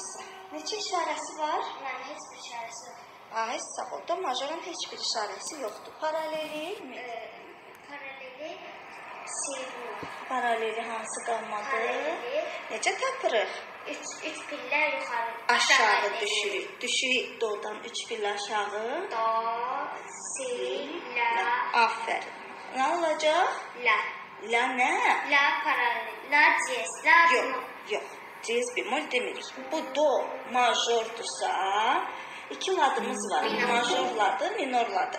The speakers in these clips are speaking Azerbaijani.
qamması. Neçə işarəsi var? Mənim heç bir işarəsi yox. Ay, sağ ol. Do majorun heç bir işarəsi yoxdur. Paraleli mi? E, paraleli sirru. Paraleli hansı qammadır? Paraleli Necə tapırıq? 3 3 pillə yuxarı. Aşağı düşürük. Düşürük dodan 3 pillə aşağı. Do, si, la, Aferin. Nə olacaq? la. La nə? La paralel. La diyez. La Yox, yox. Cez bemol demirik. Bu do majordursa, iki ladımız var. Major ladı, minor ladı.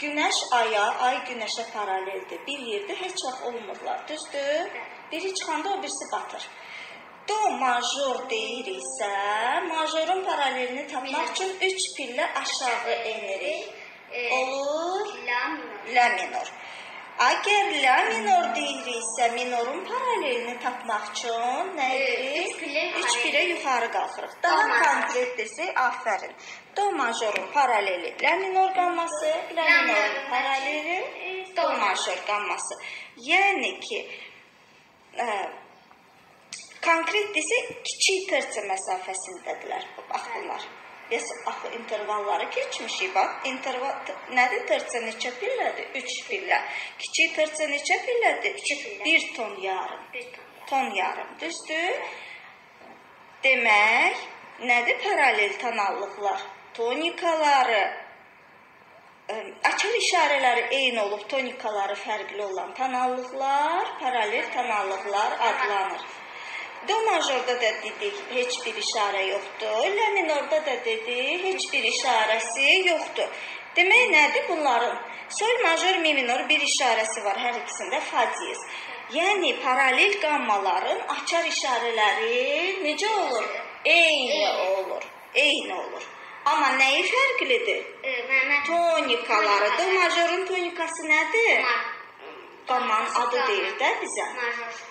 Günəş aya, ay günəşə paraleldir. Bir yerdə heç vaxt olmurlar. Düzdür? Biri çıxanda o birisi batır. Do major deyiriksə, majorun paralelini tapmaq üçün 3 pillə aşağı enirik. E, Olur La minor. la minor. Əgər la minor deyiriksə, minorun paralelini tapmaq üçün nə E, edirik? üç pillə 3 yuxarı pirə yuxarı qalxırıq. Daha konkret desək, afərin. Do majorun paraleli la minor qamması, la minor paraleli e, do major qamması. Yəni ki, ə, konkret desək, kiçik tərcə məsafəsindədirlər bu bax bunlar. Biz axı intervalları keçmişik. Bax, interval nədir tərcə neçə pillədir? 3 pillə. Kiçik tərcə neçə pillədir? İki pillə. 1 ton yarım. Bir ton. Ton yarım, düzdür? Demək, nədir paralel tonallıqlar? Tonikaları açar işarələri eyni olub, tonikaları fərqli olan tonallıqlar paralel tonallıqlar adlanır. Do majorda da dedik, heç bir işarə yoxdur. La minorda da dedik, heç bir işarəsi yoxdur. Demək nədir bunların? Sol major, mi minor bir işarəsi var hər ikisində fa diez. Yəni paralel qammaların açar işarələri necə olur? Eyni olur. Eyni olur. Amma nəyi fərqlidir? Tonikaları. Do majorun tonikası nədir? Ma- Qammanın adı deyir də bizə. Major.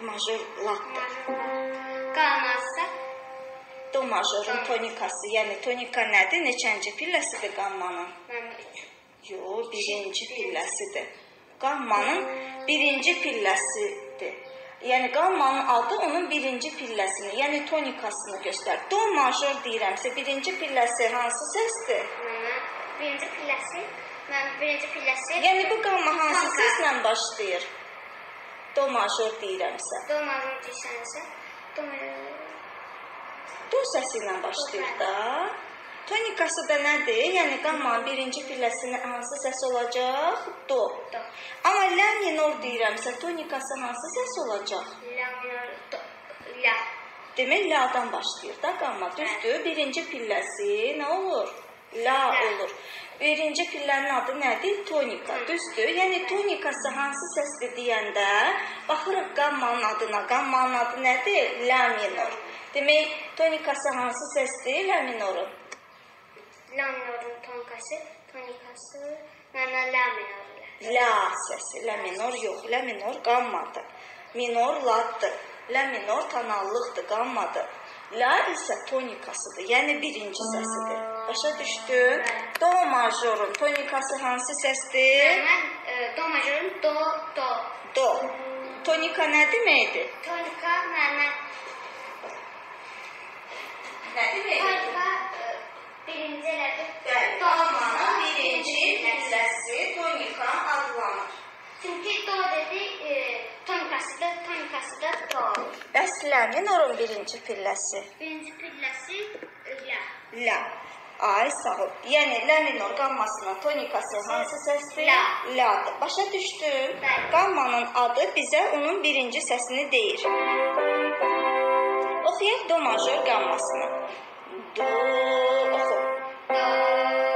Major latdır. Qalmazsa Do majorun tonikası, yəni tonika nədir? Neçənci pilləsidir qammanın? mənim üç. Yo, birinci pilləsidir. Qammanın birinci pilləsidir. Yəni qammanın adı onun birinci pilləsini, yəni tonikasını göstərir. Do major deyirəmsə, birinci pilləsi hansı səsdir? Birinci pilləsi, mənim birinci pilləsi Yəni bu qamma hansı səslə başlayır? Do major deyirəmsə, do major desənsə, do do səsi ilə başlayır da. Tonikası da nədir? Yəni qammanın birinci pilləsinin hansı səs olacaq? Do. Do. Amma la minor deyirəmsə, tonikası hansı səs olacaq? La minor do. La. Demək la-dan başlayır da qamma. Düzdür? Birinci pilləsi nə olur? La olur. Birinci pillənin adı nədir? Tonika. Düzdür? Yəni tonikası hansı səsdir deyəndə baxırıq qammanın adına. Qammanın adı nədir? La minor. Demək tonikası hansı səsdir? La minorun. La minorun tonikası, tonikası mənim la minor. La səsi, la minor yox, la minor qammadır. Minor laddır. La minor tonallıqdır, qammadır. La isə tonikasıdır, yəni birinci səsidir. Başa düşdün? Do majorun tonikası hansı səsdir? Mən e, do majorun do, do. Do. Tonika nə deməkdir? Tonika mənim Nə deməkdir? tonika e, birinci elədi. Bəli, qammanın birinci pilləsi tonika adlanır. Çünki do dedi, e, tonikası da, tonikası da do. Bəs la minorun birinci pilləsi? Birinci pilləsi e, la. La. Ay sağ ol. Yəni la minor qammasının tonikası hansı səsdir? La. La'dır. Başa düşdün? Bəli. Qammanın adı bizə onun birinci səsini deyir. Oxuyaq do major qammasını. Do oxu. Do,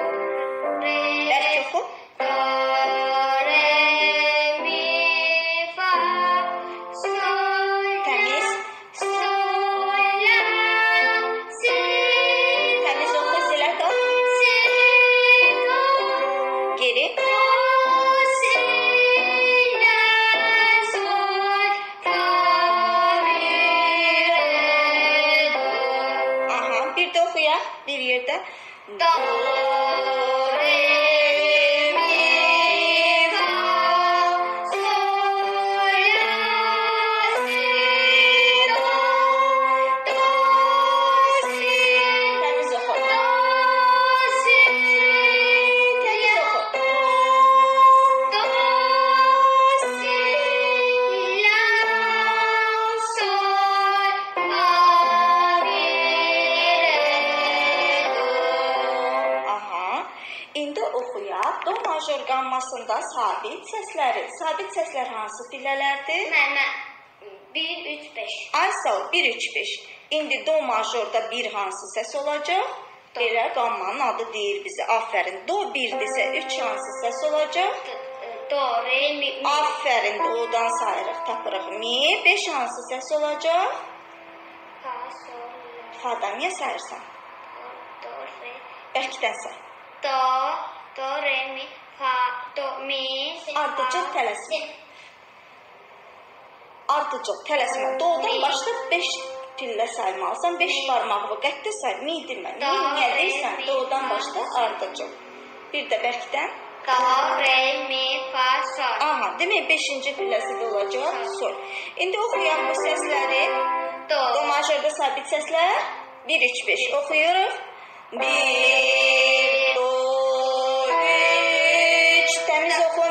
major qammasında sabit səsləri. Sabit səslər hansı pillələrdir? Mənə 1 3 5. Ay sağ ol, 1 3 5. İndi do majorda bir hansı səs olacaq? Do. Belə qammanın adı deyir bizə. Afərin. Do 1-dirsə 3 hansı səs olacaq? Do re mi mi. Afərin. Do'dan sayırıq, tapırıq. Mi 5 hansı səs olacaq? Fa sol la Fa'dan niyə sayırsan? do re. Bərkdən say. Do do re mi Ardıcıl tələsmə. Ardıcıl tələsmə. Do'dan başda 5 pillə saymalısan. 5 barmağı qətti say. Do, niyə deyirsən? fa, başda sol. ardıcıl. Bir də bərkdən. Do re mi fa sol. Aha, demək 5-ci pilləsi də olacaq. Sol. İndi oxuyaq bu səsləri. Do Do majorda sabit səslər 1 3 5 oxuyuruq. 1 do 3 təmiz oxu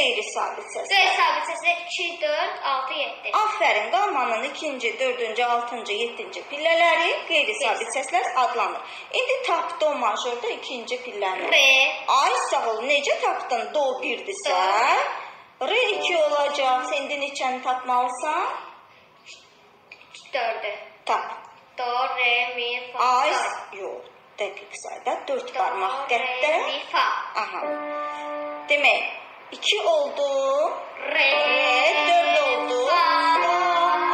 qeyri-sabit. Səslər. Qeyri-sabit səslər 2 4 6 7. Afərin, qammanın 2-ci, 4-cü, 6-cı, 7-ci pillələri qeyri-sabit səslər adlanır. İndi tap do majorda 2-ci pilləni. Re Ay sağ ol. Necə tapdın? Do 1-dirsə, re 2 olacaq. Sən indi neçəni tapmalısan? 4'ü. Tap. Do, re, mi, fa, Ay, yox, dəqiq sayda 4 Do, barmaq re, qəttə. mi, fa. Aha. Demək, 2 oldu. Re, Re 4 oldu. fa.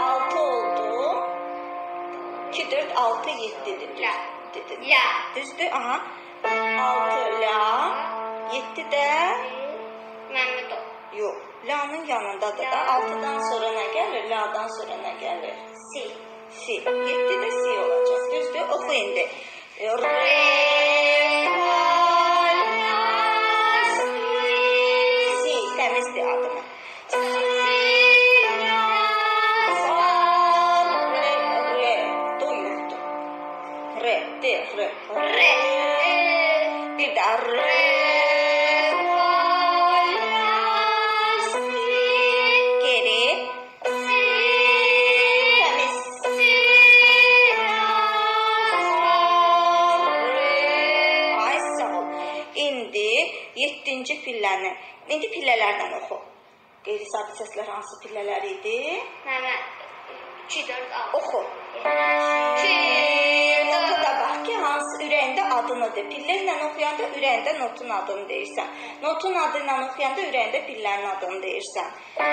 6 oldu. 2 4 6 7-dir. La. Dedin. La. Düzdür? Aha. 6 la. 7 də Mehmet o. yox. La'nın yanındadır da. La. 6-dan sonra nə gəlir? La'dan sonra nə gəlir? Si. Si. 7 də si olacaq. Düzdür? Oxu indi. Re fa 7-ci pilləni. İndi pillələrdən oxu. Qeyri-sabit səslər hansı pillələr idi? Mehmet 2 4 6. Oxu. 2 Nota da bax ki, hansı ürəyində adını de. Pillə ilə oxuyanda ürəyində notun adını deyirsən. Notun adı ilə oxuyanda ürəyində pillənin adını deyirsən. 2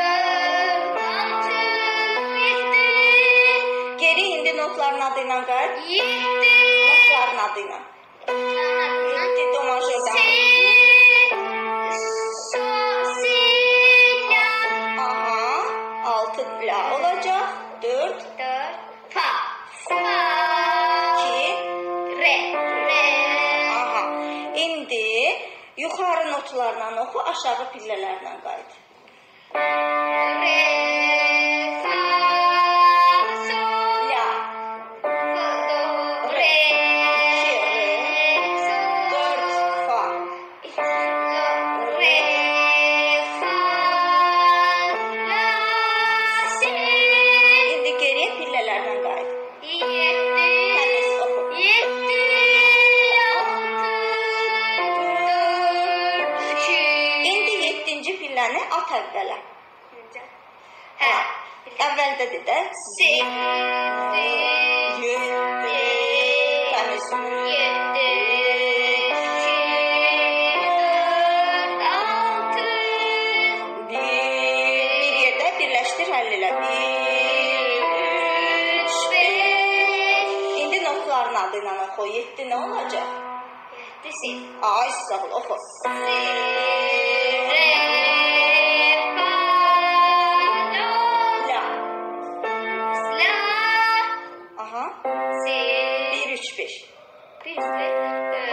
4 6 7 Geri indi notların adı ilə qayıt. 7 Notların adı ilə. 7 do majordan. Aha, 6 la olacaq. 4 2 Aha. İndi yuxarı notlarla oxu, aşağı pillələrlə qayıt. La, mandela non cogliette non la già. Te sì. Ah, essa lo fa. Aha. Bir, üç, beş. Bir, üç, beş.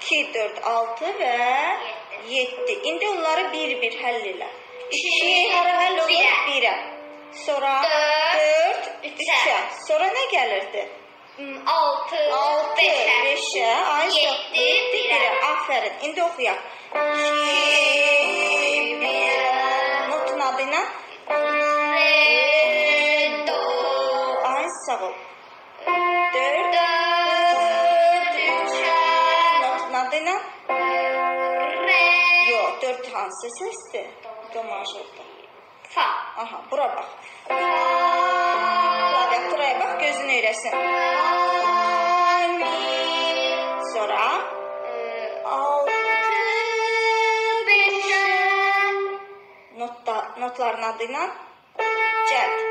2 4 6 və 7. İndi onları bir-bir həll elə. 2 hara həll olur? Birə. 1-ə. Sonra Dörd, 4 üçə. 3-ə. Sonra nə gəlirdi? 6 6 5'e. 5-ə. Ay Yeddi, 7 birə. 1-ə. Afərin. İndi oxuyaq. 2 hansı səsdir? Do majorda. fa. Aha, bura bax. Klaviaturaya bax, gözün öyrəsin. Sonra E, 6 5'e. notda notların adı ilə cəld.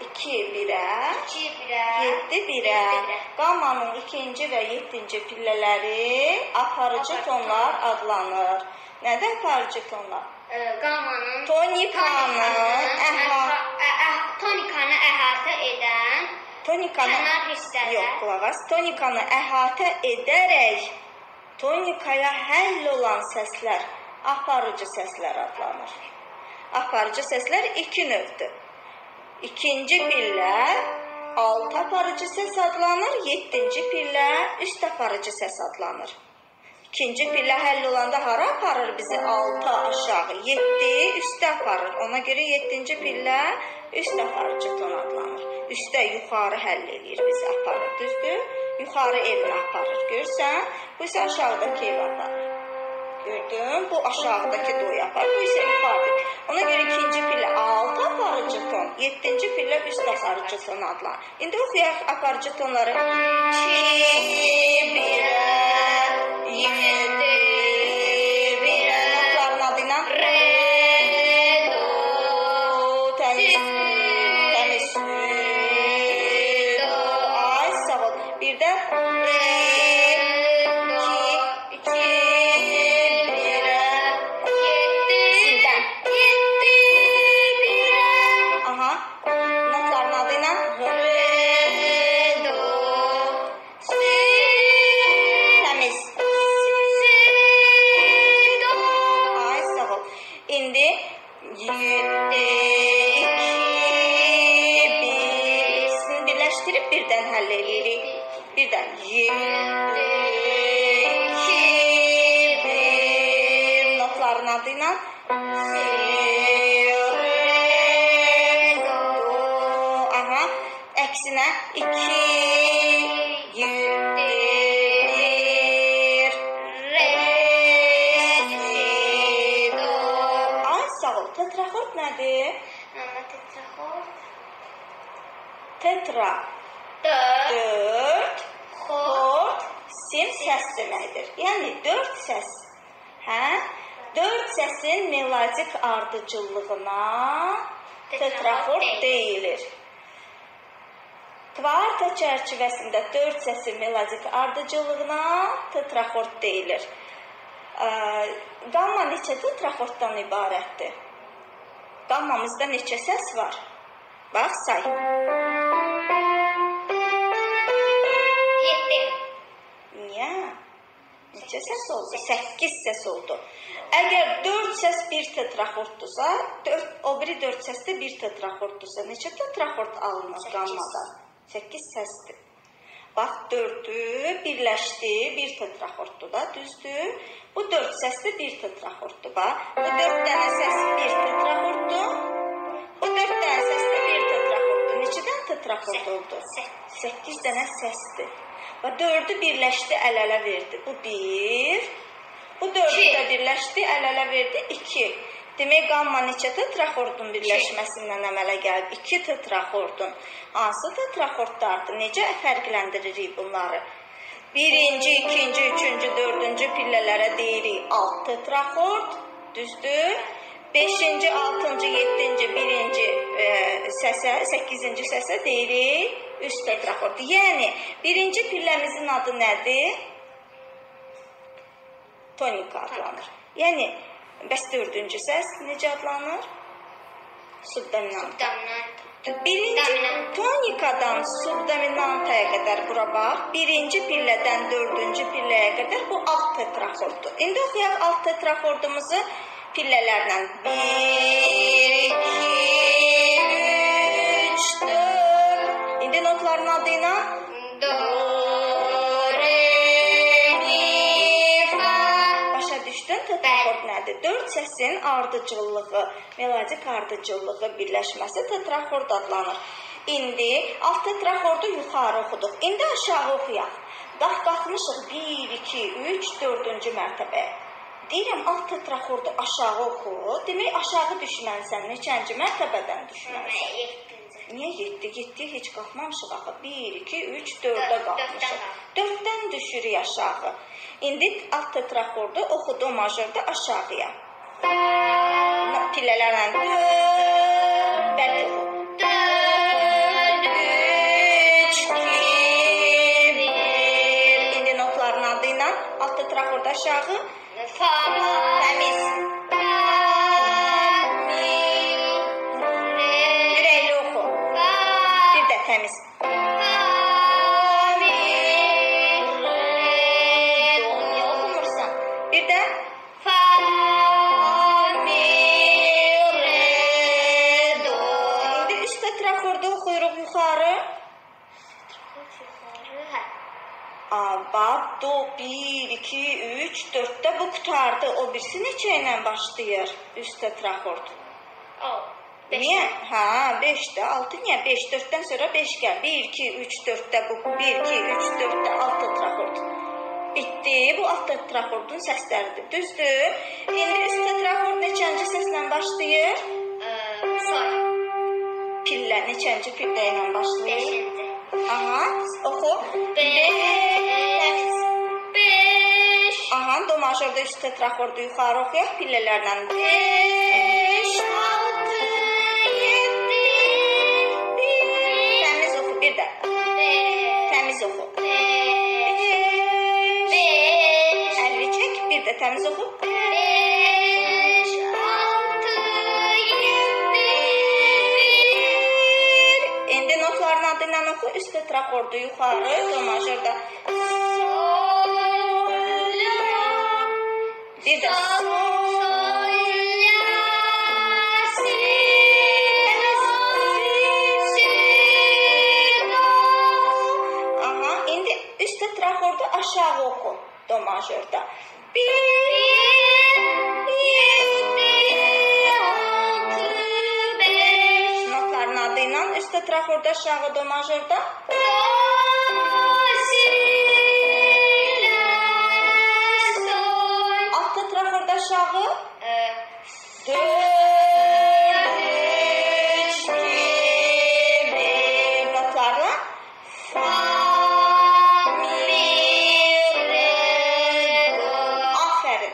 2 1-ə, İki bire. 7 1-ə. Qammanın ikinci və 7-ci pillələri aparıcı tonlar adlanır. Nədir aparıcı tonlar? Gamanın Tonikanı, tonikanı əhatə edən Tonikanı kənar hissələr. Yox, qulaq as. Tonikanı əhatə edərək tonikaya həll olan səslər aparıcı səslər adlanır. Aparıcı səslər iki növdür. İkinci pillə alt aparıcı səs adlanır, yeddinci pillə üst aparıcı səs adlanır. İkinci pillə həll olanda hara aparır bizi? Altı aşağı, 7 üstə aparır. Ona görə 7-ci pillə üst aparıcı ton adlanır. Üstə yuxarı həll eləyir bizi aparır, düzdür? Yuxarı evinə aparır. Görsən? Bu isə aşağıdakı evə aparır götün, bu aşağıdakı doya apar, bu isə yuxarıdır. Ona görə ikinci pillə altı aparıcı ton, yeddinci pillə üst aparıcı ton adlanır. İndi oxuyaq aparıcı tonları. 2, 1, 7. iki, yüzde birleştirip birden halledelim. Birden. Yüzde Tetra Dört. 4 Hord. Hord sim səs deməkdir. Yəni 4 səs. Hə? 4 səsin melodik ardıcıllığına tetrahord deyilir. Kvarta çərçivəsində 4 səsin melodik ardıcıllığına tetrahord deyilir. Qamma neçə tetrahorddan ibarətdir? Qammamızda neçə səs var? Bax, say. Niyə? Neçə səs oldu? 8 səs oldu. Əgər 4 səs bir tetrahorddursa, 4 o biri 4 səs də bir tetrahorddursa, neçə tetrahord alınır qammadan? 8 səsdir. Bax 4-ü birləşdi, bir tetrahorddur da, düzdür? Bu 4 səs də bir tetrahorddur bax. Bu 4 dənə səs bir tetrahorddur. Bu 4 dənə səs də bir tetrahorddur. Neçədən tetrahord oldu? Səkkiz. 8 dənə səsdir. Və 4-ü birləşdi, əl-ələ verdi. Bu 1. Bu 4-ü İki. də birləşdi, əl-ələ verdi 2. Demək qamma neçə tetrahordun birləşməsindən əmələ gəlib? 2 tetrahordun. Hansı tetrahordlardır? Necə fərqləndiririk bunları? Birinci, ikinci, üçüncü, dördüncü pillələrə deyirik alt tetrahord, düzdür? 5-ci, 6-cı, 7-ci, 1-ci e, səsə, 8-ci səsə deyirik üst tetrahord. Yəni birinci pilləmizin adı nədir? Tonika adlanır. Yəni bəs dördüncü səs necə adlanır? Subdominant. Dominant. Birinci tonikadan subdominantaya qədər bura bax. Birinci pillədən dördüncü pilləyə qədər bu alt tetrahorddur. İndi oxuyaq alt tetrahordumuzu pillələrlə. 1 2 İlə Do. re mi fa Başa düşdün tetrahord nədir? 4 səsin ardıcıllığı, melodik ardıcıllığı birləşməsi tetrahord adlanır. İndi alt tetrahordu yuxarı oxuduq. İndi aşağı oxuyaq. Qalx qalxmışıq 1 2 3 4-cü mərtəbəyə. Deyirəm alt tetrahordu aşağı oxu. Demək aşağı düşməlisən. Neçənci mərtəbədən düşməlisən? Niyə 7? 7 heç qalxmamışıq axı. 1 2 3 4-ə Dörd- dörddən qalxmışıq. qalx. 4-dən düşürük aşağı. İndi alt tetrahordu oxudu majorda aşağıya. Pillələrlə bəlkə oxu. Alt tetrahordu aşağı. Fa. Təmiz. Neçə ilə başlayır? Üst tetrakord. O. Beş. Niyə? Hə, 5-də, 6 niyə? 5, 4-dən sonra 5 gəl. 1, 2, 3, 4-də bu, 1, 2, 3, 4-də alt tetrakord. Bitdi. Bu alt tetrakordun səsləridir. Düzdür? İndi üst tetrakord neçənci səslə başlayır? Sol. Pillə neçənci pillə ilə başlayır? Beşinci. Aha, oxu. Beş. Beş. Aha, do majorda üst tetrakordu yuxarı oxuyaq pillələrlə. Beş. Üst tetrakordu aşağı do majorda. Alt tetrakordu aşağı. 4 3 2 1 notlarla. Aferin.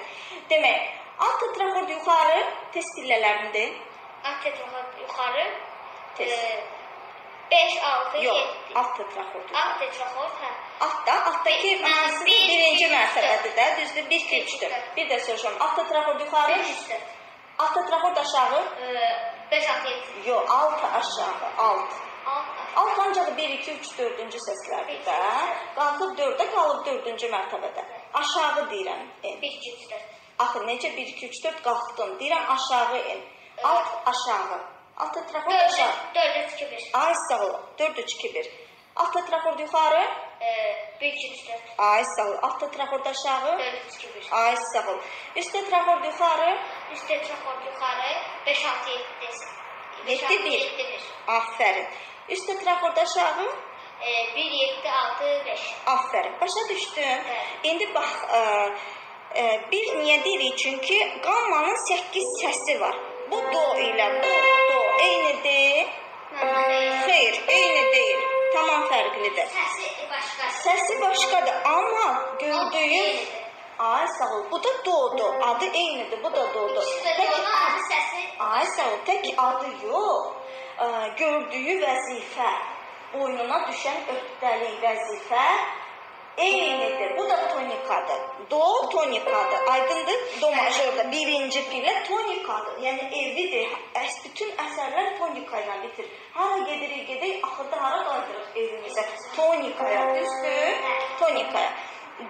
Demək, alt tetrahord yuxarı test pillələrindir. yuxarı Tez. 5 6 7 Yox, alt tetrahord. Alt tetrahord hə. Altda, altdakı bir- birinci bir- mərtəbədir də, düzdür? 1 2 3 4. Bir də soruşuram. Alt tetrahord yuxarı, 5 üstə. alt tetrahord aşağı? 5 6 7 Yox, alt aşağı, alt. alt ancaq 1 2 3 4-cü səslərdir də. Qalxıb 4-də, qalıb 4-cü mərtəbədə. Aşağı deyirəm. En. 1 2 3 4 Axı necə 1 2 3 4 qalxdın? Deyirəm aşağı en. Alt aşağı. Alt tetrahord aşağı. 4 2 1 Ay sağ ol. 4 3 2 1. Alt tetrahord yuxarı. 1 2 3 4 Ay sağ ol. Alt tetrahord aşağı. 4 2 1 Ay sağ ol. Üst tetrahord yuxarı. Üst tetrahord yuxarı 5 6 7 Yeddi, bir. 7 1 Aferin. Üst tetrahord aşağı. 1 7 6 5 Aferin. Başa düşdün. Evet. İndi bax, ə, ə, bir niyə deyirik? Çünki qammanın 8 səsi var. Bu do ilə bu do eynidir. Xeyr, eyni deyil. Tamam fərqlidir. Səsi başqa. Səsi başqadır, amma gördüyün. Ay sağ ol. Bu da dodur. Adı eynidir. Bu da dodur. Tək adı səsi Ay sağ ol. Tək adı yox. Ə, gördüyü vəzifə, boynuna düşən öhdəlik vəzifə eynidir. Bu da tonikadır. Do tonikadır. Aydındır? Do majorda birinci pillə tonikadır. Yəni evidir. Əs bütün əsərlər tonika ilə bitir. Hara gedirik, gedək, axırda hara qayıdırıq evimizə? Tonikaya, düzdür? Tonikaya.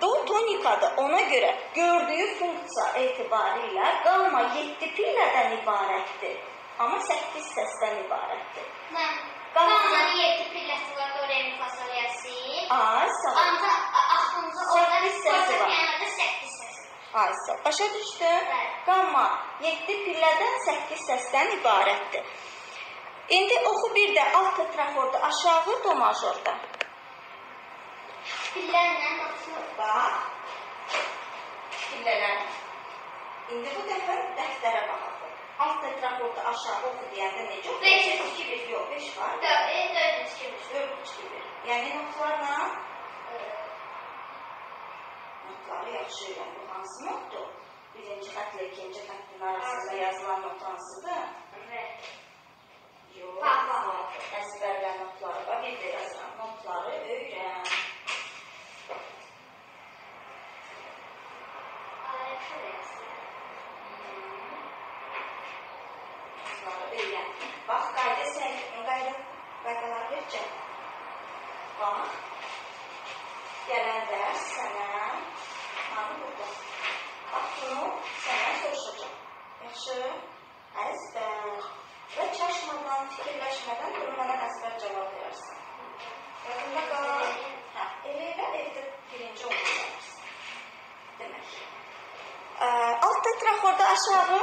Do tonikadır. Ona görə gördüyü funksiya etibarilə qamma 7 pillədən ibarətdir. Amma 8 səsdən ibarətdir. Mən Qamma- qammanın 7 pilləsi var, do re mi fa sol la si. Ay sağ ol. Ancaq axırıncı orada Səkkiz səsi var. fortepianoda 8 səsi. Ay sağ ol. Başa düşdün? Qamma 7 pillədən 8 səsdən ibarətdir. İndi oxu bir də alt tetrafordu aşağı do majorda. Pillərlə oxu. Bax. Pillələr. İndi bu dəfə dəftərə baxaq. Alt tetrafordu aşağı oxu deyəndə necə oxu? Beş, iki, bir. Yox, 5 var. 4 4 2 1. 4 3 1. Yəni notlarla notları yaxşı öyrən. Bu hansı notdur? Birinci xətlə ikinci xəttin arasında yazılan not hansıdır? Yox. Əzbərlə notları var. Bir də yazılan notları öyrən. Notları öyrən. Bax, qayda sən qayda qaydalar verəcəm. Bax. Gələn dərs sənə hanı burada? Bax bunu sənə soruşacağam. Yaxşı? Əzbər. Və çaşmadan, fikirləşmədən bunu mənə əzbər cavab verərsən. Yadında qal. Hə, elə elə evdə birinci olacaqsın. Demək. Alt tetraforda aşağı.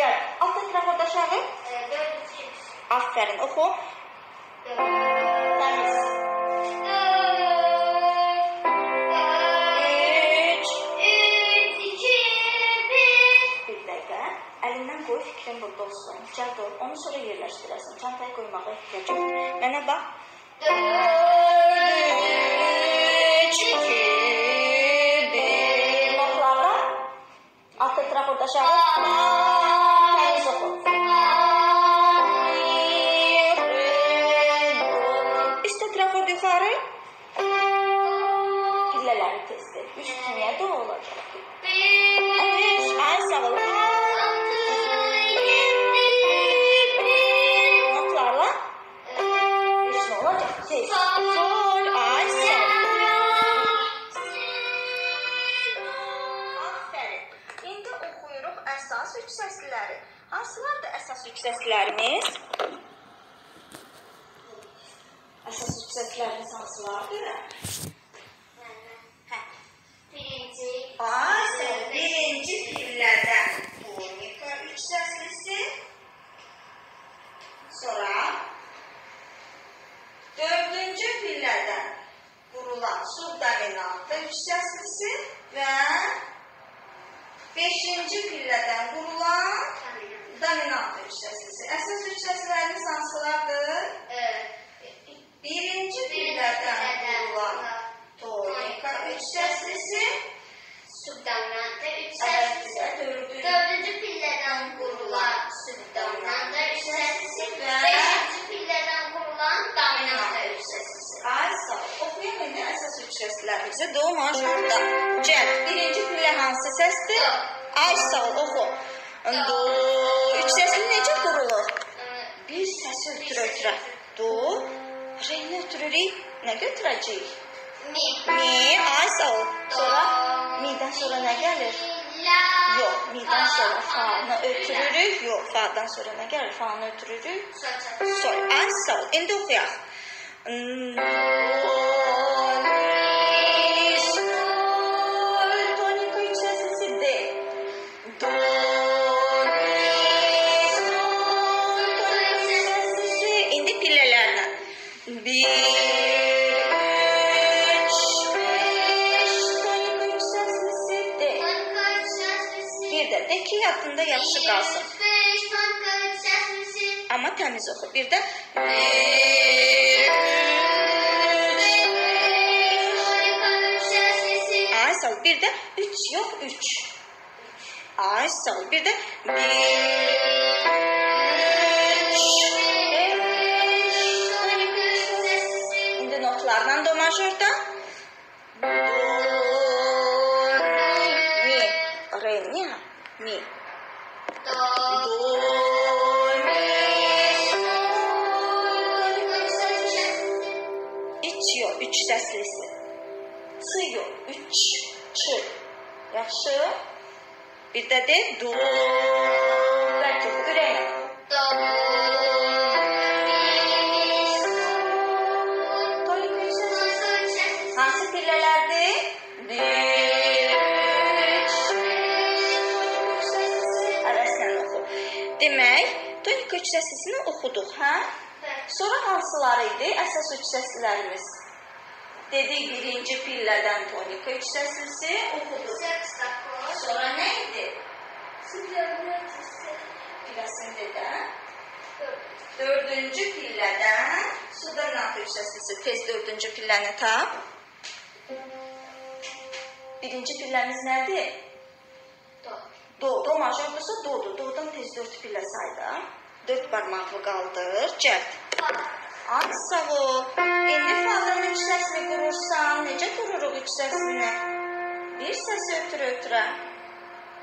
Gəl. Alt tetraforda aşağı. 4 2 1. Aferin. Oxu. 4 Təmiz. 3 Bir dəqiqə. Əlindən qoy, fikrin burada olsun. Cəld ol. Onu sonra yerləşdirərsən. Çantaya qoymağa ehtiyac yoxdur. Mənə bax. 4 3 2 1 Notlarla. Alt tetraforda aşağı. Və beşinci pillədən qurulan dominantda üç səslisi. Əsas üç səslərimiz hansılardır? Birinci pillədən qurulan tonika evet, səslisi. bizə dördüncü pillədən qurulan subdominantda üç səslisi. Və- Beşinci pillədən qurulan dominantda üç səslisi. Ay sağ ol. Üç səslərimizi do majorda. Cəld. Birinci pillə hansı səsdir? Ay sağ ol, oxu. Do. Üç səsli necə qurulur? Bir səsi ötürə-ötürə. Do. Re-ni ötürürük. Nə götürəcəyik? Mi. Mi. Ay sağ ol. Sonra midən sonra nə gəlir? La. Yox, midən sonra fa-nı ötürürük. Yox, fa-dan sonra nə gəlir? Fa-nı ötürürük. Sol. Ay sağ ol. İndi oxuyaq. Hmm, Amma təmiz oxu. Bir də bir, Tonka üç səslisi. Ay sağ ol. Bir də 3 yox 3. Ay sağ ol. Bir də 1 Tonka üç səslisi. İndi notlardan do majorda. Do, mi, re, mi, mi. Üç səslisi. Hansı pillələrdir? Bir, üç, Ərəslə oxu. Demək, tonika üç səslisini oxuduq, hə? Sonra hansıları idi əsas üç səslilərimiz? Dedik birinci pillədən tonika üç səslisi oxuduq. Seks takos. Sonra nə idi? Subdominantisi. Piləsində də dördüncü pillədən sudanat üç səslisi. Tez dördüncü pilləni tap. Birinci pilləmiz nədir? Do. Do, do majordursa dodur. Dodan tez dörd pillə sayda. Dörd barmaqlı qaldır. Cəld. Ay sağ ol. İndi fadan üç səsli qurursan, necə qururuq üç səslini? Bir səsi ötürə ötürə.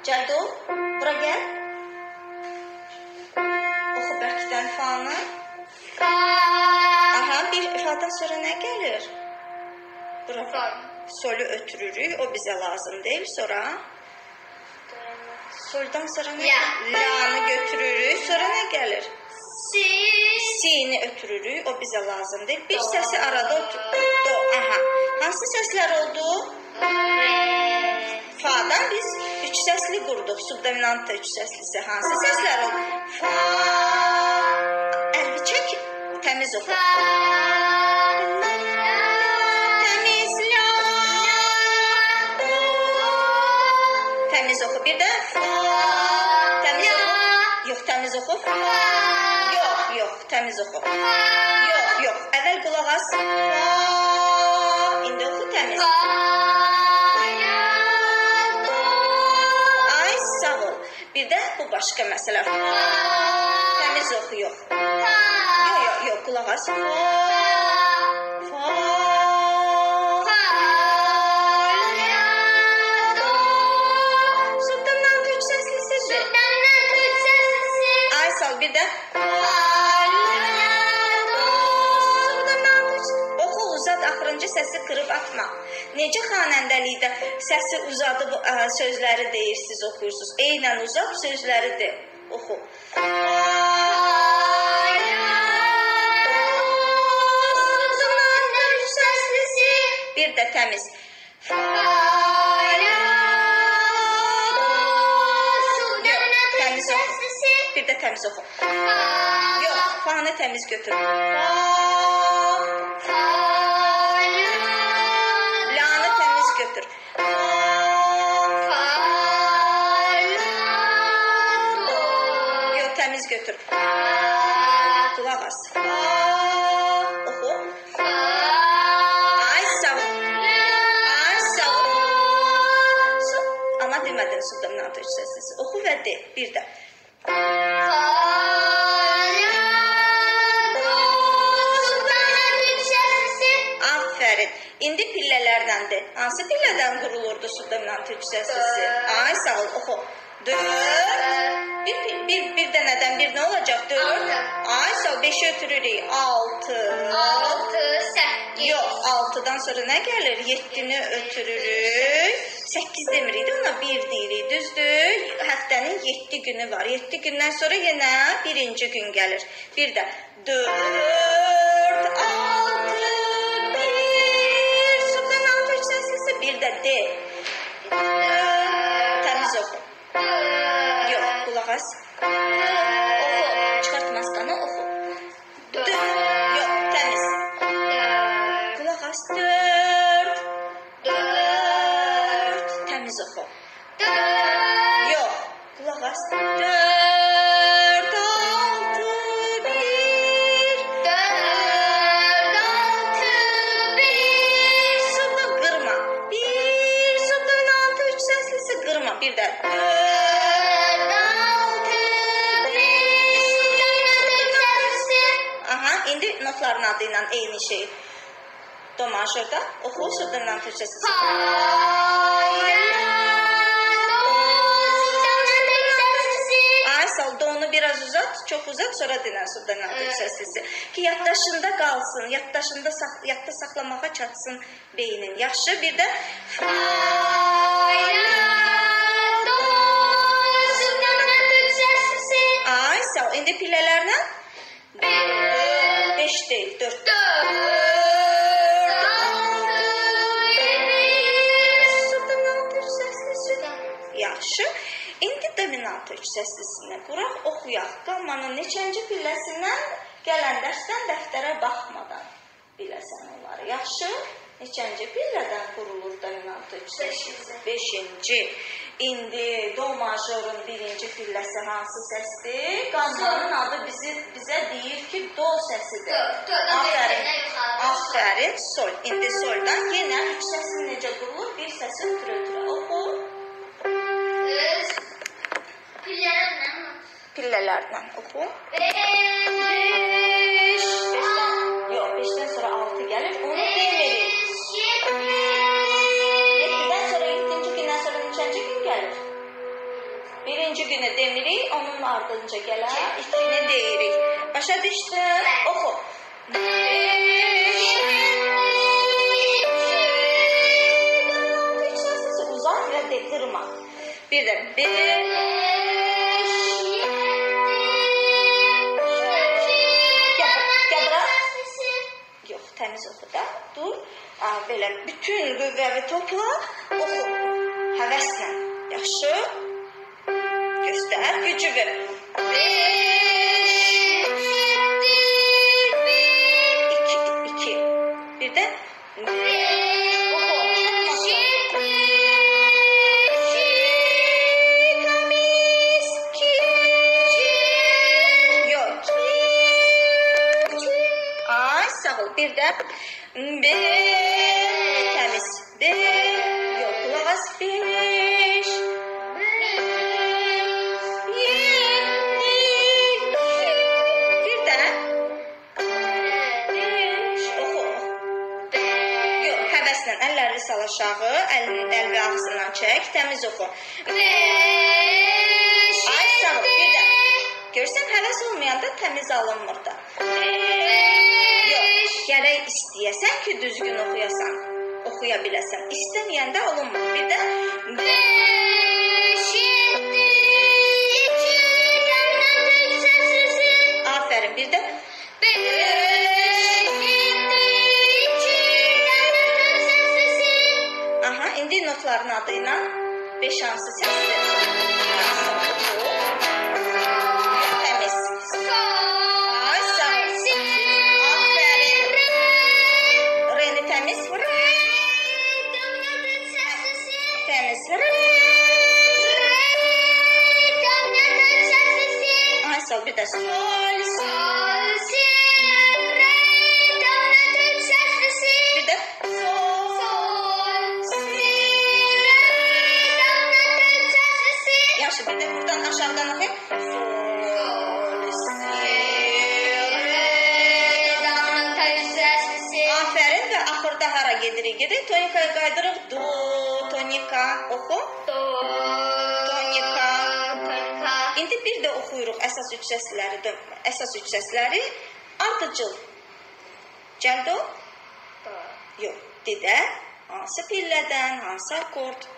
Cəld ol. Bura gəl. Oxu bərkdən fanı. Fa. Fadan sonra nə gəlir? Bura Sol. Solu ötürürük. O bizə lazım deyil. Sonra soldan sonra nə? La. La'nı götürürük. Sonra nə gəlir? Si. Si-ni ötürürük. O bizə lazım deyil. Bir səsi arada ötür. Do. Aha. Hansı səslər oldu? Fa'dan biz üç səsli qurduq. Subdominantda üç səslisi. Hansı səslər oldu? Fa. Əlvi çək. Təmiz oxu. Fa. Təmiz oxu. Bir də fa. Təmiz oxu. Yox, təmiz oxu. Yox, yox, təmiz oxu. Yox, yox. Əvvəl qulaq as. İndi oxu təmiz. Ay sağ ol. Bir də bu başqa məsələ. Təmiz oxu yox. Yox, yox, yox, qulaq as. Fa. Axırıncı səsi qırıb atma. Necə xanəndəlikdə səsi uzadıb ə, sözləri deyirsiz, oxuyursunuz. Eynən uzat sözləri de. Oxu. Bir də təmiz. Təmiz oxu. Bir də təmiz oxu. Yox, fanı təmiz götür. Yəni subdominant üç səslisi. Oxu və de. Bir də. Aferin. İndi pillələrdən de. Hansı pillədən qurulurdu subdominant üç səslisi? Ay sağ ol. Oxu. 4 bir, bir, bir, bir dənədən bir nə olacaq? 4 Altı. Ay sağ ol. 5-i ötürürük. 6 Altı, səkkiz. Yox, 6-dan sonra nə gəlir? 7-ni ötürürük. 8 demirik də ona 1 deyirik, düzdür? Həftənin 7 günü var. 7 gündən sonra yenə birinci gün gəlir. Bir də 4 6 1 Subdan altı səslisi bir də D. Təmiz oxu. Yox, qulaq as. İndi notların adı ilə eyni şey. Do majorda oxu subdan altı üç səslisi. Ay sağ ol, donu biraz uzat, çok uzat, sonra dinlen subdan altı üç Evet. səslisi. Ki yaddaşında qalsın, yaddaşında sax yadda saxlamağa çatsın beynin. Yaxşı, bir də ay sağ ol. İndi pillələrlə 5 deyil, 4. Subdan altı üç səslisi. Yaxşı. İndi dominant üç səslisinə quraq, oxuyaq. Qammanın neçənci pilləsindən gələn dərsdən dəftərə baxmadan biləsən onları. Yaxşı? Neçənci pillədən qurulur dominant üç səslisi? 5-ci. İndi do majorun birinci pilləsi hansı səsdir? Qammanın adı bizi bizə deyir ki, do səsidir. Afərin. Afərin, sol. İndi soldan yenə üç səsi necə qurulur? Bir səsi ötürə-ötürə oxu. pillələrlə oxu. 5 onun ardınca gələn ikini deyirik. Başa düşdün? Oxu. Uzat və de, qırma. Bir də 5 Yox, təmiz oxu da. Dur. A, belə bütün qüvvəvi topla, oxu. Həvəslə. Yaxşı? Göstər, gücü ver. 2 2 Bir də təmiz ki. Yox. Ay, sağ ol. Bir aşağı, əlini dəl və ağzından çək, təmiz oxu. Ay sağ ol, bir də. Görsən həvəs olmayanda təmiz alınmır da. Yox, gərək istəyəsən ki, düzgün oxuyasan, oxuya biləsən. İstəməyəndə olunmur. Bir də indi notların adı ilə 5 hansı səsdir? Təmiz. Ay sağ ol. Afərin. Reni təmiz. Təmiz. Ay sağ ol, bir də sol. От до гора гидри гидри, тоника гайдрук до тоника оку. Тоника. Tönka. İndi bir də oxuyuruq əsas üç səsləri, əsas üç səsləri ardıcıl. Gəldi o? Yox, dedə, hansı pillədən, hansı akord?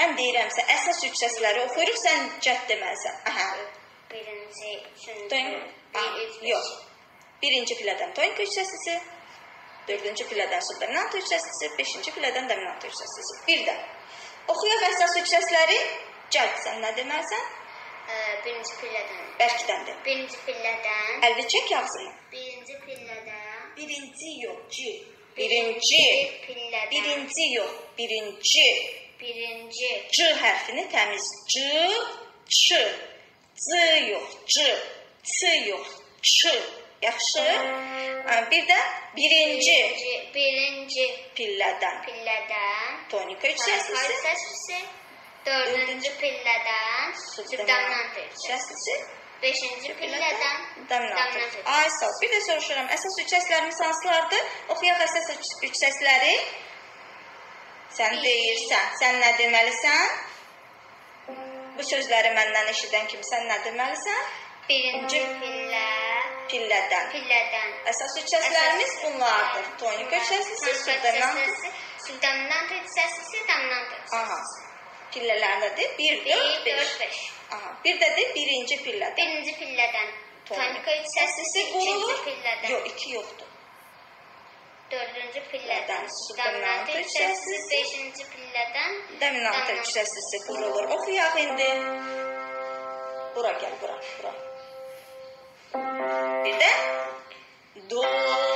Mən deyirəmsə, əsas üç səsləri oxuyuruq, sən cəhd deməlisən. Aha. Birinci, üçüncü, bir, üç, beş. Yox, birinci pillədən tonik üç səsisi. 4-cü pillədən sonra dominant hücrəsi, 5-ci pillədən dominant hücrəsi. Bir də oxuya və əsas hücrəsləri gəl sən nə deməlisən? Birinci pillədən. Bərkdəndir. Birinci pillədən. Əlvi çək ağzını. Birinci pillədən. Birinci yox, C. Birinci. Pillədən. Birinci yox, birinci. Birinci. C hərfini təmiz. C, ç. C yox, C. C yox, ç. Yaxşı? Bir də birinci Birinci. Birinci pillədən pillədən. tonika səslisi, səslisi. Dördüncü pillədən. Subdominant səslisi, Beşinci pillədən. dominant. Ay sağ. Bir də soruşuram, əsas üç səslərimiz hansılardır? Oxuyaq əsas üç, səsləri. Sən deyirsən, sən nə deməlisən? Bu sözləri məndən eşidən kimi sən nə deməlisən? Birinci pillə. Pillədən. Pillədən. Əsas üç səslərimiz bunlardır. Tonika subdominant. Subdominant üç səslisi, dominant üç Aha. Pillələrindədir 1 Bir, 4 5. dörd, beş. Aha. Bir də de birinci pillədə. Birinci pillədən. Tonika üç qurulur. ikinci pillədən. Yox, 2 yoxdur. Dördüncü pillədən. Subdominant Dominant səslisi. beşinci pillədən. Dominant səslisi qurulur. Oxuyaq indi. Bura gəl, bura, bura. Bir də do mi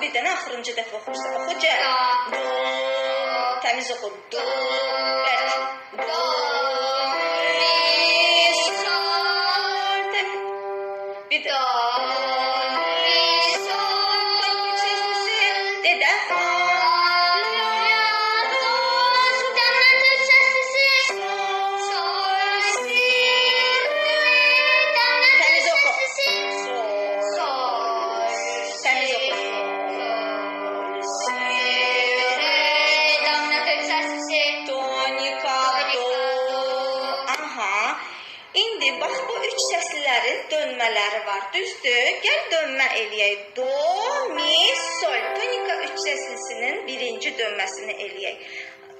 Bir dənə axırıncı dəfə oxursan. Oxu gəl. Do. Təmiz oxu. Do. Bərk. Do.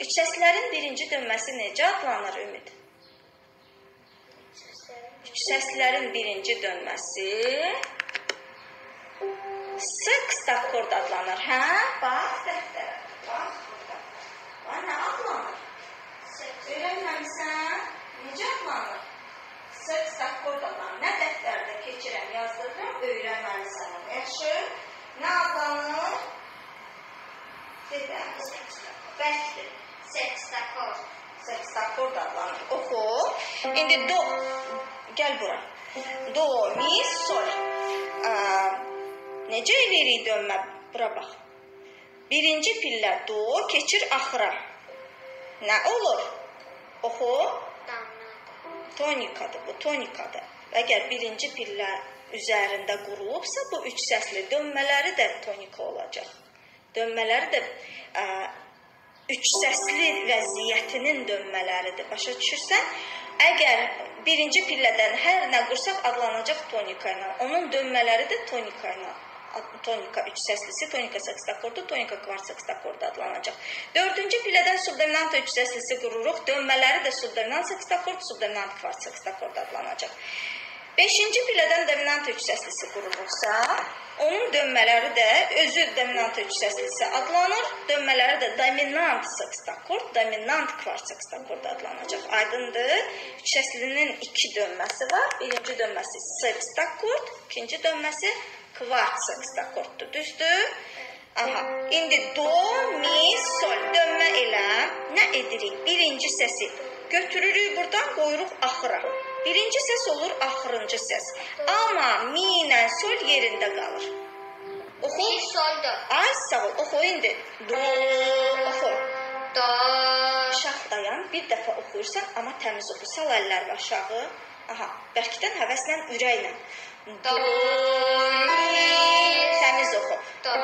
Üç səslərin birinci dönməsi necə adlanır Ümid? Üç səslərin birinci dönməsi sexta akord adlanır. Hə? Bax, dəftərə. Bax burada. Bax nə adlanır? Öyrənməmisən? Necə adlanır? Sexta akord adlanır. Nə dəftərdə keçirəm, yazdırıram, öyrənməlisən. onu. Yaxşı? Nə adlanır? Dedim. Bəlkdir. Sextakord. Sexta akord adlanır. Oxu. İndi do. Gəl bura. Do, mi, sol. Ə, necə eləyirik dönmə? Bura bax. Birinci pillə do keçir axıra. Nə olur? Oxu. Tonikadır bu, tonikadır. Əgər birinci pillə üzərində qurulubsa, bu üç səsli dönmələri də tonika olacaq. Dönmələri də ə, üç səsli vəziyyətinin dönmələridir. Başa düşürsən? Əgər birinci pillədən hər nə qursaq adlanacaq tonika ilə. Onun dönmələri də tonika ilə. Tonika üç səslisi, tonika sekstakordu, tonika kvart sekstakordu adlanacaq. Dördüncü pillədən subdominant üç səslisi qururuq. Dönmələri də subdominant sekstakord, subdominant kvart sekstakord adlanacaq. Beşinci pillədən dominant üç səslisi qurulursa, onun dönmələri də özü dominant üç səslisi adlanır. Dönmələri də dominant sekstakord, dominant kvart sekstakord adlanacaq. Aydındır? Üç səslinin iki dönməsi var. Birinci dönməsi sekstakord, ikinci dönməsi kvart sekstakorddur. Düzdür? Aha. İndi do, mi, sol dönmə elə. Nə edirik? Birinci səsi götürürük buradan qoyuruq axıra. Birinci səs olur axırıncı səs. Amma mi ilə sol yerində qalır. Oxu. Mi, sol, do. Ay sağ ol. Oxu indi. Do, oxu. Do. Aşağı dayan. Bir dəfə oxuyursan, amma təmiz oxu. Sal əlləri aşağı. Aha, bərkdən həvəslə, ürəklə. Do, mi, təmiz oxu. Do,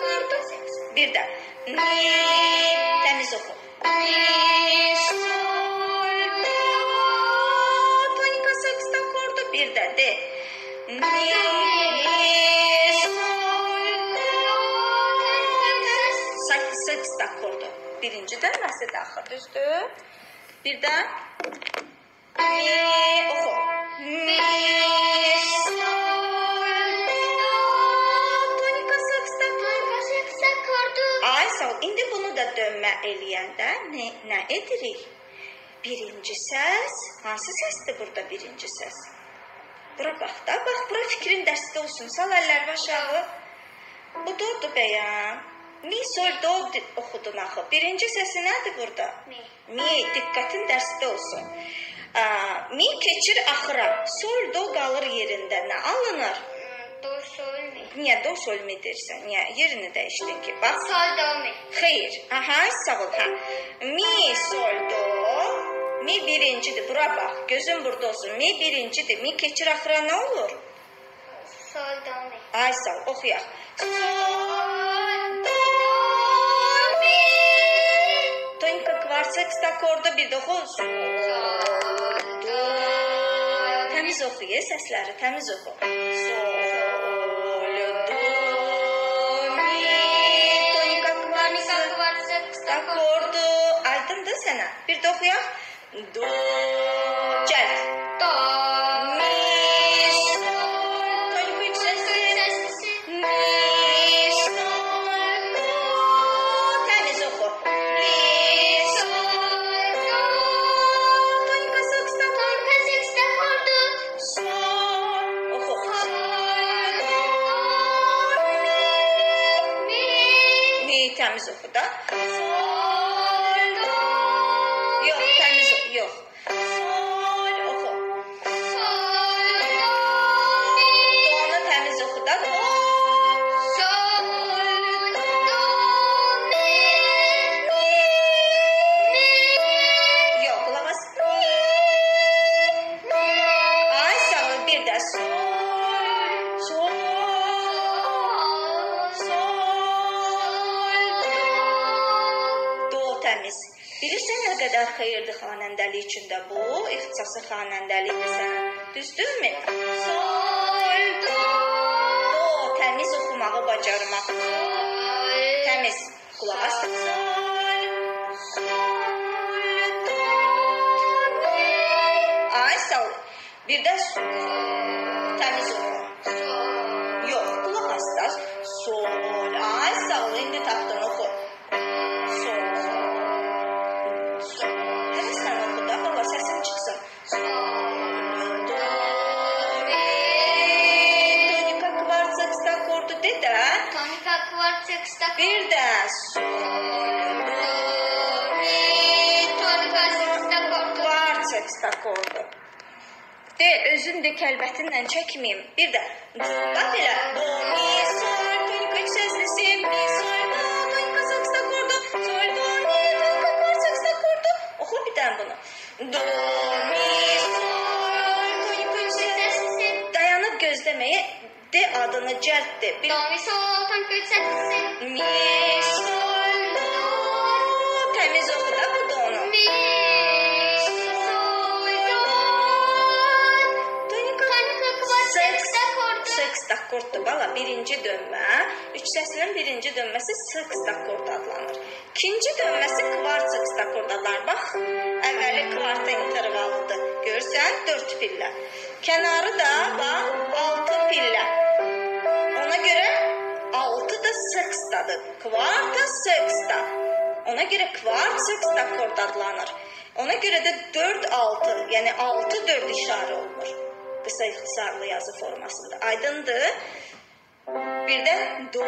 qurdu. seks. Bir də. Mi, təmiz oxu. Mi, sol, do. Tonika saksda qurdu. Bir də de. Mi, sol, do. Saks saksda qurdu. Birinci dönməsi də axır, düzdür? Bir də Ay sağ ol. İndi bunu da dönmə eləyəndə nə, nə edirik? Birinci səs, hansı səsdir burada birinci səs? Bura bax da, bax bura fikrin dəstə olsun. Sal əlləri aşağı. Bu dodur bəyəm. Mi sol do oxudun axı. Birinci səsi nədir burada? Mi. Mi, diqqətin dəstə olsun. Mi keçir axıra. Sol do qalır yerində. Nə alınır? Do, sol, mi. Niyə do sol mi deyirsən? Niyə yerini dəyişdin ki? Bax. Sol, do, mi. Xeyr. Aha, sağ ol. Hə. Mi sol do. Mi birincidir. Bura bax. Gözün burada olsun. Mi birincidir. Mi keçir axıra nə olur? Sol, do, mi. Ay sağ ol. Oxuyaq. Sol, do, mi. Tonika kvarteks akordu bir də oxu. Sol, Təmiz oxu, ye səsləri təmiz oxu. Sol, do, mi. Tonika Tonika kvarteks kvarteks akordu. Aydındır sənə? Bir də oxuyaq. Do, gəl. De, özün de kəlbətinlə çəkməyim. Bir də do, bax belə. Do, mi, sol, tonika üç səslisi, mi, sol, do, tonika saks akordu, sol, do, mi, tonika kvarteks akordu. Oxu bir dənə bunu. Do, mi, sol, tonika üç səslisi. Dayanıb gözləməyə de adını cəld de. Bir Do, mi, sol, tonika üç seslisi. mi, sol, do. Təmiz oxu da bu da onu. Mi, Seks akkorddur bala. Birinci dönmə, üç səslinin birinci dönməsi seks akkord adlanır. İkinci dönməsi kvart seks akkord adlanır. Bax, əvvəli kvarta intervalıdır. Görsən, 4 pillə. Kənarı da bax, 6 pillə. Ona görə 6 da sekstadır. Kvarta seksta. Ona görə kvart seksta akord adlanır. Ona görə də 4 6, yəni 6 4 işarə olunur. Qısa ixtisarlı yazı formasında. Aydındır? Bir də do.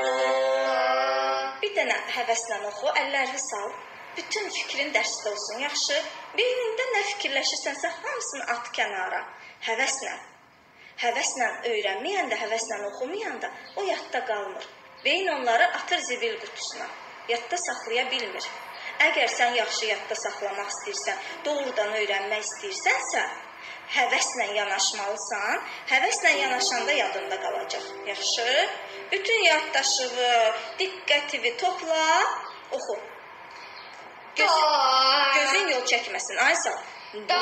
Bir dənə həvəslə oxu, əllərini sal. Bütün fikrin dərsdə olsun. Yaxşı? Beynində nə fikirləşirsənsə, hamısını at kənara. Həvəslə. Həvəslə öyrənməyəndə, həvəslə oxumayanda o yadda qalmır. Beyin onları atır zibil qutusuna. Yadda saxlaya bilmir. Əgər sən yaxşı yadda saxlamaq istəyirsən, doğrudan öyrənmək istəyirsənsə, həvəslə yanaşmalısan. Həvəslə yanaşanda yadında qalacaq. Yaxşı? Bütün yaddaşını, diqqətini topla, oxu. Göz, gözün yol çəkməsin. Aysa. Do.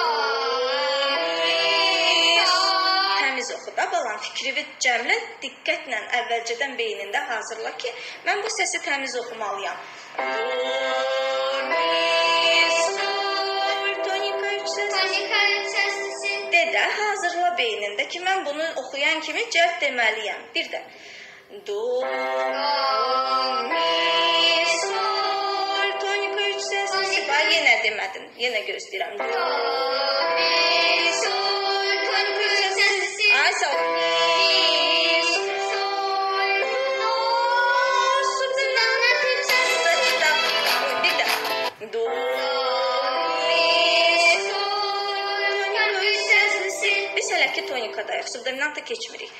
Mi. So. Təmiz oxu da balam, fikrini cəmlə, diqqətlə əvvəlcədən beynində hazırla ki, mən bu səsi təmiz oxumalıyam. Do, mi, də hazırla beynində ki, mən bunu oxuyan kimi cəhd deməliyəm. Bir də. Do, mi, sol, tonika üç səs. Bax yenə demədin. Yenə gözləyirəm. Do. Mi. Sol. Tonika üç səslisi. Ay sağ ol. kadar. Hepsi bunların da geçmirik.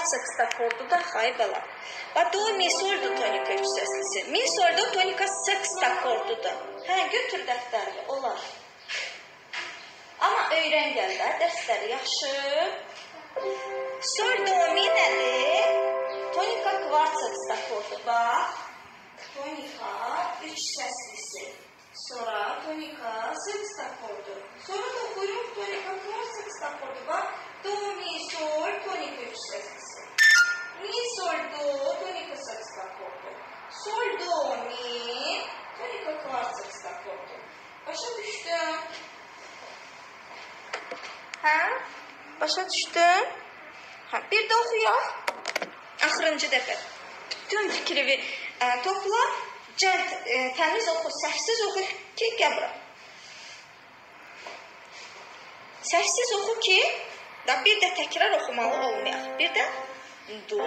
Səslisi. Kvart seks akordu da xay bala. Bax do mi sol do tonika üç səslisi. Mi sol do tonika seks akordudur. Hə, götür dəftərini, olar. Amma öyrən gəl də dərsləri yaxşı. Sol do mi nədir? Tonika kvart seks akordu. Bax. Tonika üç səslisi. Sonra tonika seks akordu. Sonra da oxuyuruq tonika kvart seks akordu. Bax. Do mi sol tonika üç səslisi. Mi sol do tonika seks akordu. Sol do mi tonika kvart seks akordu. Başa düşdün? Hə? Başa düşdün? Hə, bir də oxuyaq. Axırıncı dəfə. Bütün fikrini ə, topla, cəld, ə, təmiz oxu, səhvsiz oxu ki, bura. Səhvsiz oxu ki, da bir də təkrar oxumalı olmayaq. Bir də do,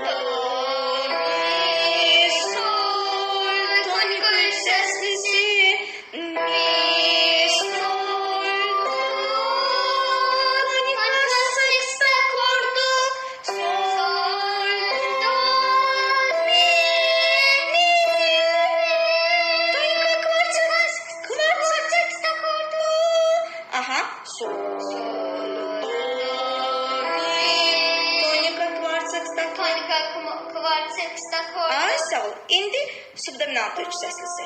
subdominant üç səslisi.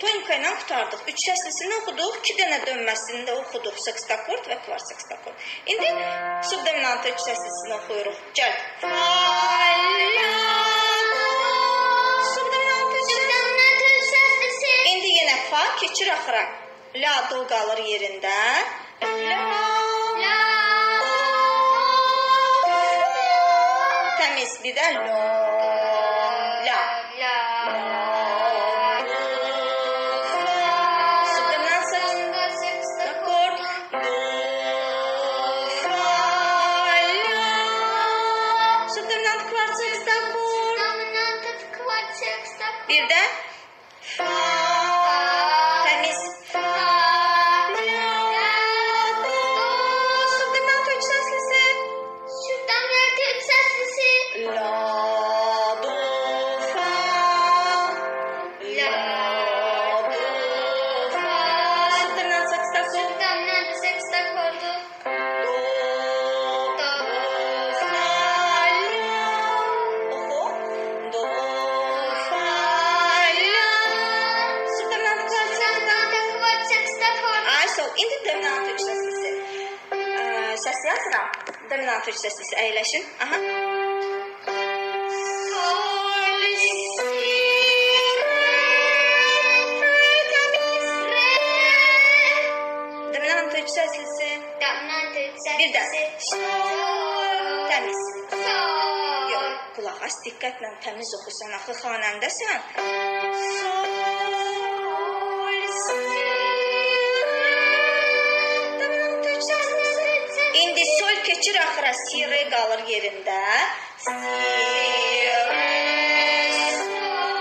Tonika ilə qurtardıq. Üç səslisini oxuduq, iki dənə dönməsini də oxuduq. Sextakord və kvart sextakord. İndi subdominant üç səslisini oxuyuruq. Gəl. İndi yenə fa keçir axıra. La do qalır yerində. La. La. Təmiz bir də lo. Əyləşin. Aha. Sol, si, re, təmiz, re. Dominant üç səslisi Dominant üç Bir də. təmiz. Yox, qulaq as, diqqətlə təmiz oxusan, axı xanəndəsən. Sol, keçir axıra, si re qalır yerində. Si re sol.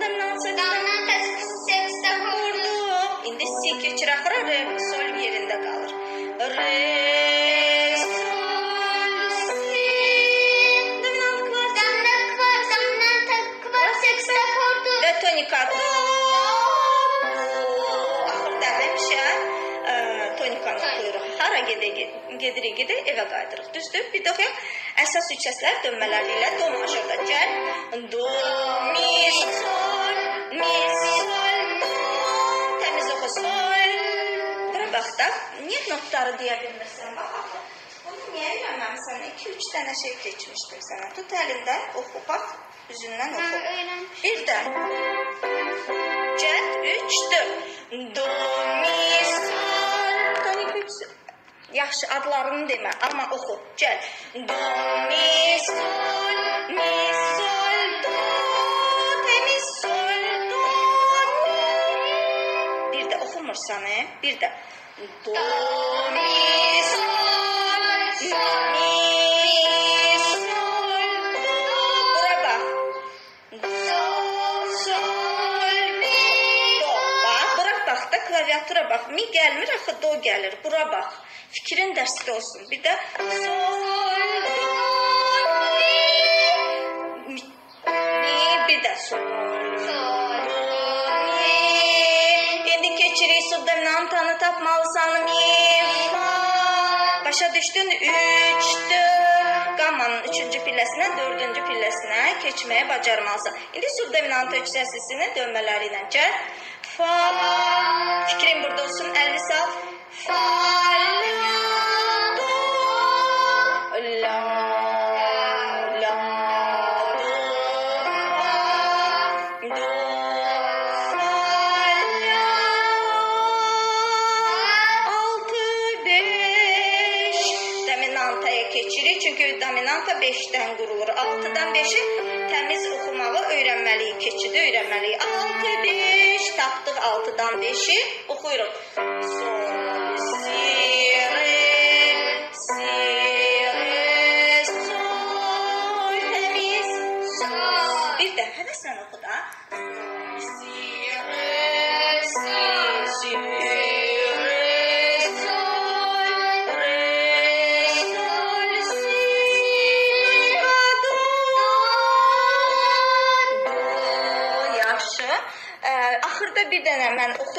Dominant səslisi Dominant üç səslisi vurdu. vurdu. İndi si keçir axıra, re sol yerində qalır. Re sol si. Dominant kvart Dominant kvart, dominant kvart səslisi vurdu. və tonika do. Axırda həmişə ə, tonikanı oxuyuruq. Hara gedək, gedirik, gedək, evə qayıdırıq. Düzdür? Bir də oxuyaq. Əsas üç səslər dönmələri ilə do majorda gəl. Do, mi, sol, mi, sol, do. Təmiz oxu sol. Bura bax da, niyə notları deyə bilmirsən? Bax, bunu niyə öyrənməmisən? 2-3 dənə şey keçmişdim sənə. Tut əlində, oxu, bax, üzündən oxu. Bir də. Cəd 3 4. Do mi sol. Tonik 3. Yaxşı adlarını demə, amma oxu. Gəl. Do mi sol, mi sol do. Təmiz sol do. mi. Bir də oxumursan, e? Bir də. Do mi sol, mi sol do. Bura bax. Sol, sol, mi, do. Bax, bura bax da klaviatura bax. Mi gəlmir, axı do gəlir. Bura bax. Fikrin dərsdə olsun. Bir də sol, mi, bir də sol. İndi keçirik subdominantanı tapmalısan mi. Başa düşdün? 3 4 qammanın 3-cü pilləsinə, 4-cü pilləsinə keçməyə bacarmalısan. İndi subdominant üç səslini dönmələri ilə gəl. Fa. Fikrin burada olsun. Əlini sal. Fa, tapdıq 6-dan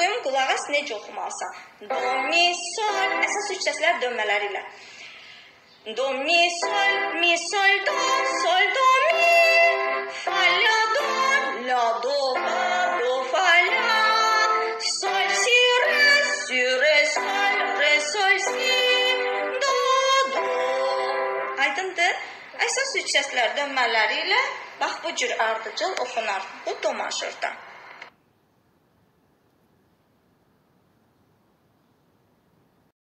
oxuyum, qulaq as necə oxumalısan. Do, mi, sol, əsas üç səslər dönmələri ilə. Do, mi, sol, mi, sol, do, sol, do, mi, fa, la, do, la, do, fa, do, fa, la, sol, si, re, si, re, sol, re, sol, si, do, do. Aydındır? Əsas üç səslər dönmələri ilə bax bu cür ardıcıl oxunar. Bu do majorda.